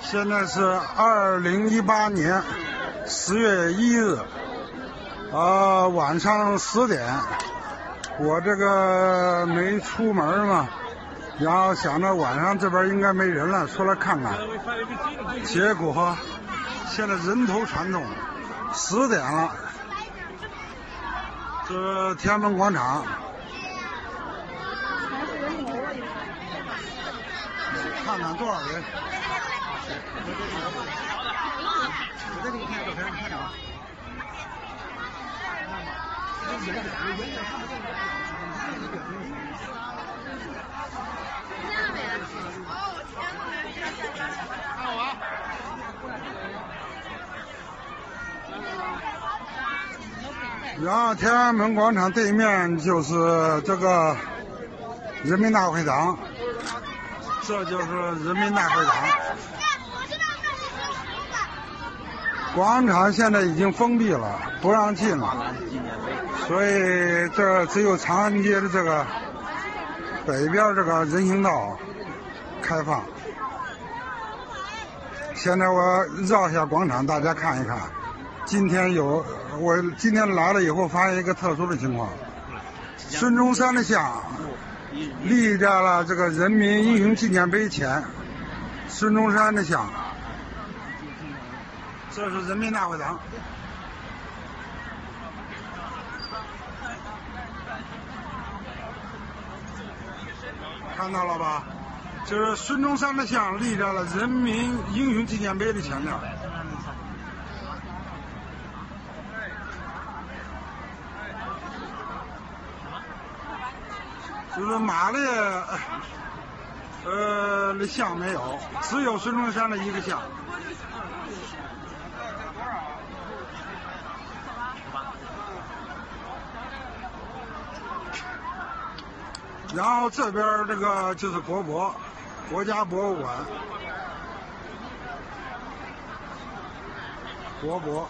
现在是二零一八年十月一日，呃，晚上十点，我这个没出门嘛，然后想着晚上这边应该没人了，出来看看，结果现在人头攒动，十点了，这天安门广场。看看多少人？然后天安门广场对面就是这个人民大会堂。这就是人民大会堂，广场现在已经封闭了，不让进了，所以这只有长安街的这个北边这个人行道开放。现在我绕一下广场，大家看一看。今天有我今天来了以后，发现一个特殊的情况，孙中山的像。立在了这个人民英雄纪念碑前，孙中山的像，这是人民大会堂，看到了吧？就是孙中山的像立在了人民英雄纪念碑的前面。就是马列，呃，的像没有，只有孙中山的一个像。然后这边这个就是国博，国家博物馆，国博。